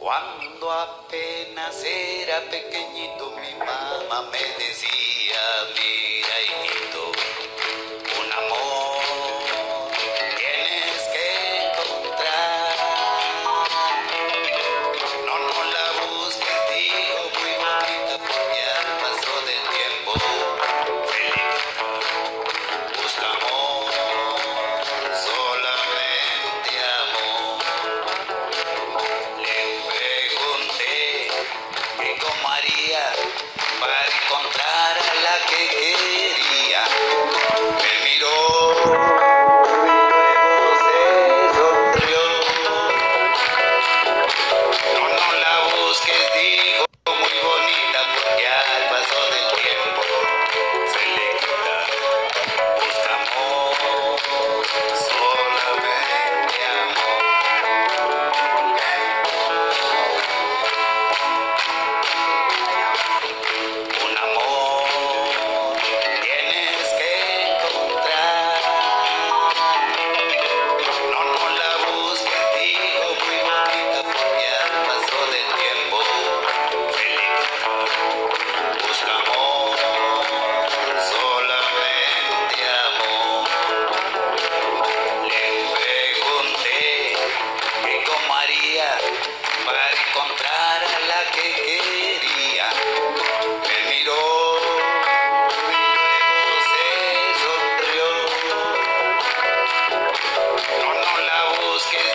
Cuando apenas era pequeñito mi mamá me decía para encontrar a la que those kids.